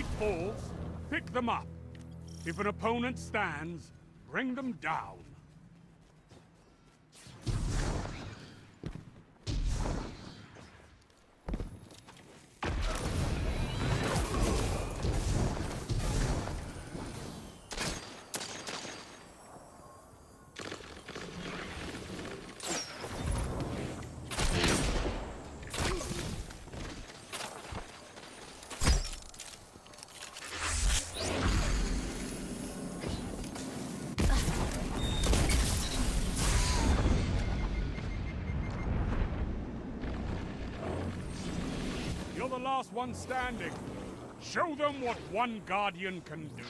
fight falls, pick them up. If an opponent stands, bring them down. The last one standing. Show them what one Guardian can do.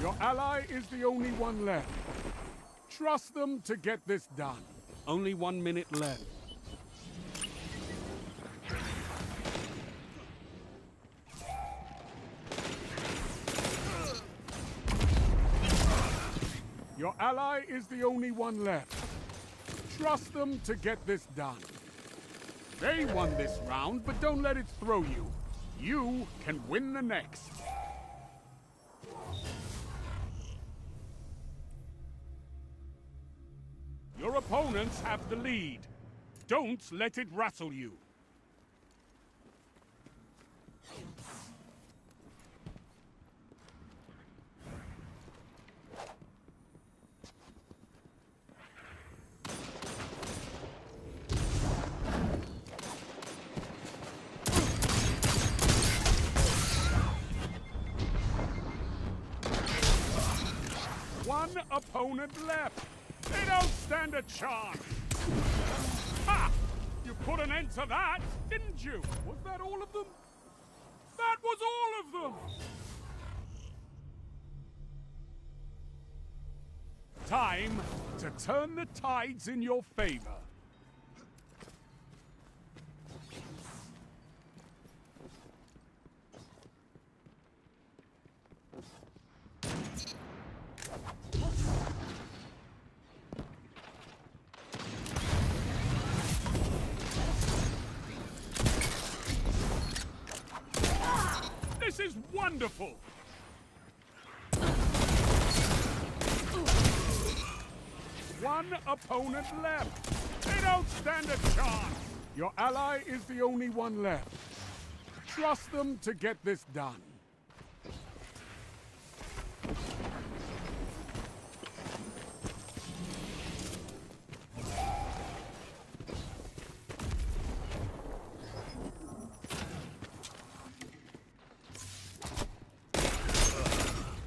Your ally is the only one left. Trust them to get this done. Only one minute left. Your ally is the only one left. Trust them to get this done. They won this round, but don't let it throw you. You can win the next. Your opponents have the lead. Don't let it rattle you. One opponent left. They don't stand a chance. Ha! You put an end to that, didn't you? Was that all of them? That was all of them! Time to turn the tides in your favor. This is wonderful! One opponent left. They don't stand a chance. Your ally is the only one left. Trust them to get this done.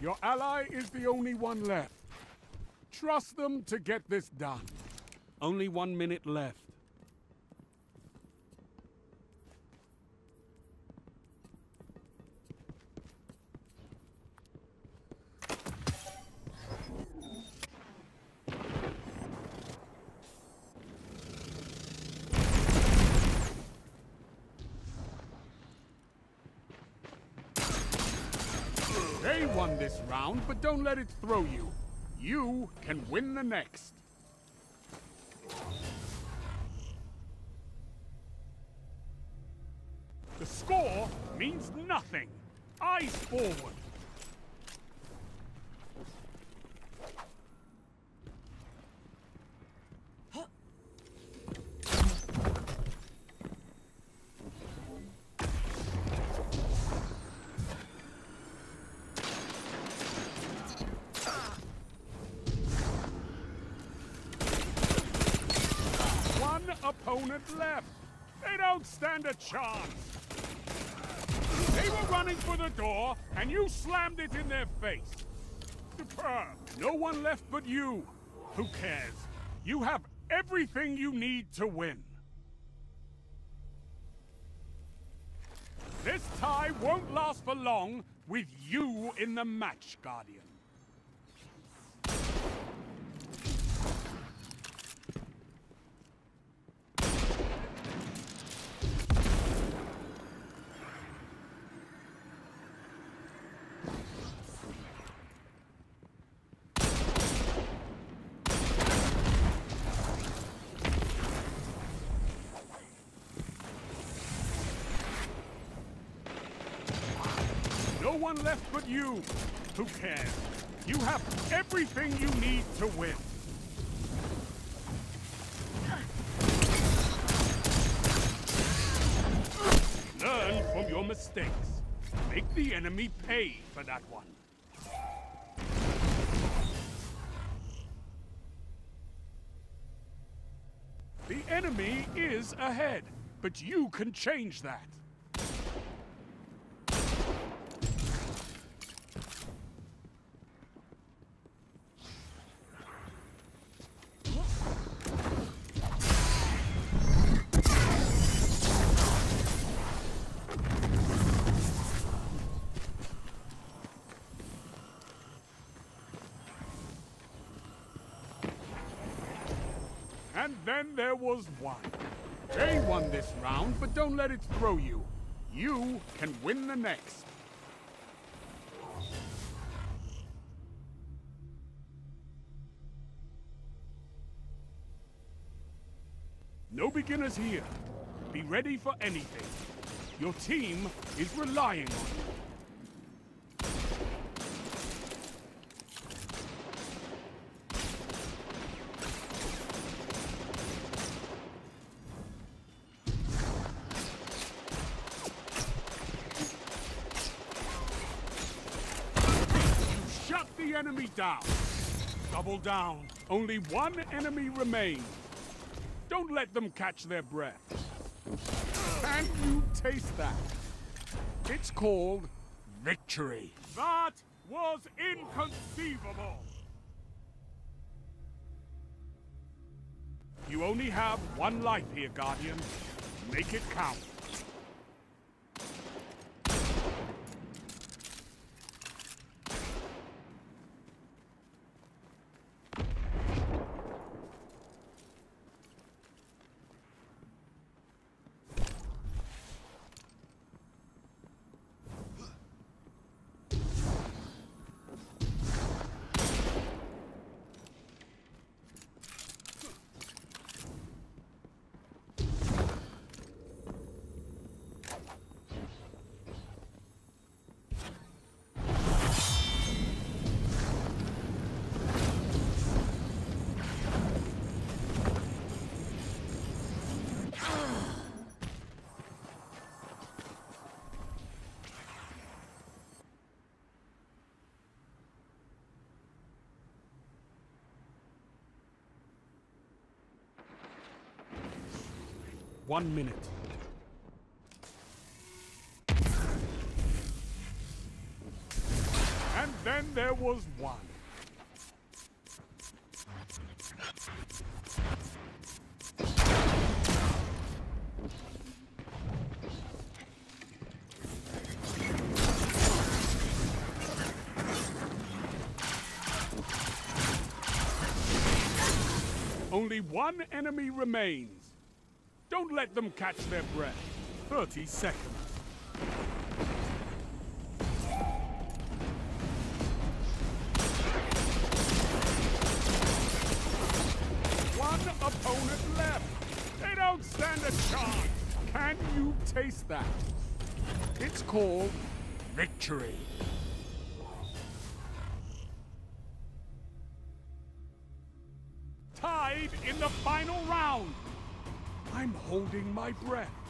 Your ally is the only one left. Trust them to get this done. Only one minute left. Won this round, but don't let it throw you. You can win the next. The score means nothing. Eyes forward. One opponent left. They don't stand a chance. They were running for the door, and you slammed it in their face. Superb. No one left but you. Who cares? You have everything you need to win. This tie won't last for long with you in the match, Guardian. One left but you. Who cares? You have everything you need to win. Learn from your mistakes. Make the enemy pay for that one. The enemy is ahead, but you can change that. And then there was one. They won this round, but don't let it throw you. You can win the next. No beginners here. Be ready for anything. Your team is relying on you. Enemy down. Double down. Only one enemy remains. Don't let them catch their breath. Can you taste that? It's called victory. That was inconceivable. You only have one life here, Guardian. Make it count. One minute. And then there was one. Only one enemy remains. Don't let them catch their breath. 30 seconds. One opponent left. They don't stand a chance. Can you taste that? It's called victory. Tied in the final round. I'm holding my breath.